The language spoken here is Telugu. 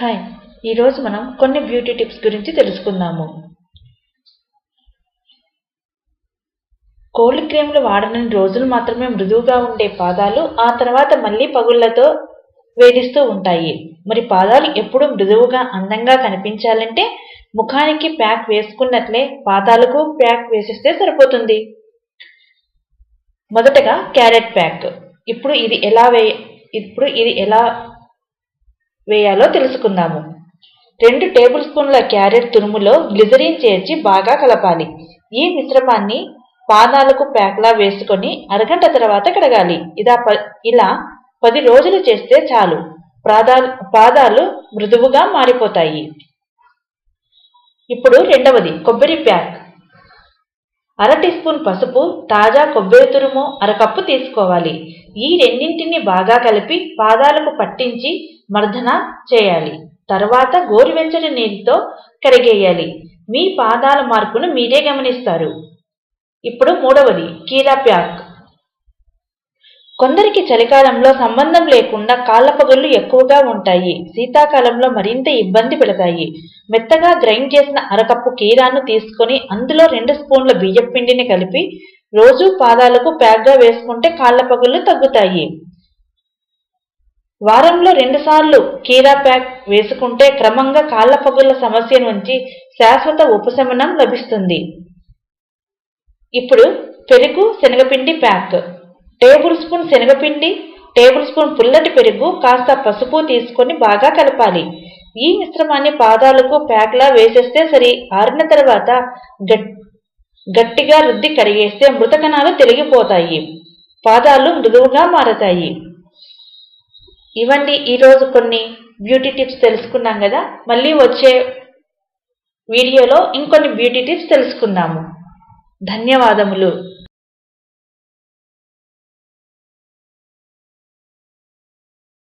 హాయ్. ఈరోజు మనం కొన్ని బ్యూటీ టిప్స్ గురించి తెలుసుకుందాము. కోల్డ్ క్రీమ్లు వాడని రోజులు మాత్రమే మృదువుగా ఉండే పాదాలు ఆ తర్వాత మళ్ళీ పగుళ్ళతో వేధిస్తూ ఉంటాయి. మరి పాదాలు ఎప్పుడు మృదువుగా అందంగా కనిపించాలంటే ముఖానికి ప్యాక్ వేసుకున్నట్లే పాదాలకు ప్యాక్ వేసిస్తే సరిపోతుంది. మొదటగా క్యారెట్ ప్యాక్. ఇప్పుడు ఇది ఎలా వే ఇప్పుడు ఇది ఎలా వేయాలో తెలుసుకుందాము. రెండు టేబుల్ స్పూన్ల క్యారెట్ తురుములో గ్లిజరిన్ చేర్చి బాగా కలపాలి. ఈ మిశ్రమాన్ని పాదాలకు ప్యాక్లా వేసుకొని అరగంట తర్వాత కడగాలి. ఇదా ప ఇలా పది రోజులు చేస్తే చాలు. పాదాలు పాదాలు మృదువుగా మారిపోతాయి. ఇప్పుడు రెండవది కొబ్బరి ప్యాక్. అర టీ స్పూన్ పసుపు తాజా కొబ్బరి తురుము అరకప్పు తీసుకోవాలి. ఈ రెండింటిని బాగా కలిపి పాదాలకు పట్టించి మర్దన చేయాలి. తర్వాత గోరువెచ్చని నీటితో కరిగేయాలి. మీ పాదాల మార్పును మీరే గమనిస్తారు. ఇప్పుడు మూడవది కీరా ప్యాక్ కొందరికి చలికాలంలో సంబంధం లేకుండా కాళ్ళ పగుళ్ళు ఎక్కువగా ఉంటాయి. శీతాకాలంలో మరింత ఇబ్బంది పెడతాయి. మెత్తగా గ్రైండ్ చేసిన అరకప్పు కీరాను తీసుకొని అందులో రెండు స్పూన్ల బియ్యం పిండిని కలిపి రోజు పాదాలకు ప్యాక్గా వేసుకుంటే కాళ్ళ పగుళ్ళు తగ్గుతాయి. వారంలో రెండుసార్లు కీరా ప్యాక్ వేసుకుంటే క్రమంగా కాళ్ళ పగుళ్ళ సమస్య నుంచి శాశ్వత ఉపశమనం లభిస్తుంది. ఇప్పుడు పెరుగు శనగపిండి ప్యాక్. టేబుల్ స్పూన్ శనగపిండి టేబుల్ స్పూన్ పుల్లటి పెరుగు కాస్త పసుపు తీసుకొని బాగా కలపాలి. ఈ మిశ్రమాన్ని పాదాలకు ప్యాక్లా వేసేస్తే సరి. ఆరిన తర్వాత గట్టిగా రుద్ది కడిగేస్తే మృతకణాలు తిరిగిపోతాయి పాదాలు మృదువుగా మారతాయి. ఇవండి ఈరోజు కొన్ని బ్యూటీ టిప్స్ తెలుసుకున్నాం కదా? మళ్ళీ వచ్చే వీడియోలో ఇంకొన్ని బ్యూటీ టిప్స్ తెలుసుకుందాము. ధన్యవాదములు.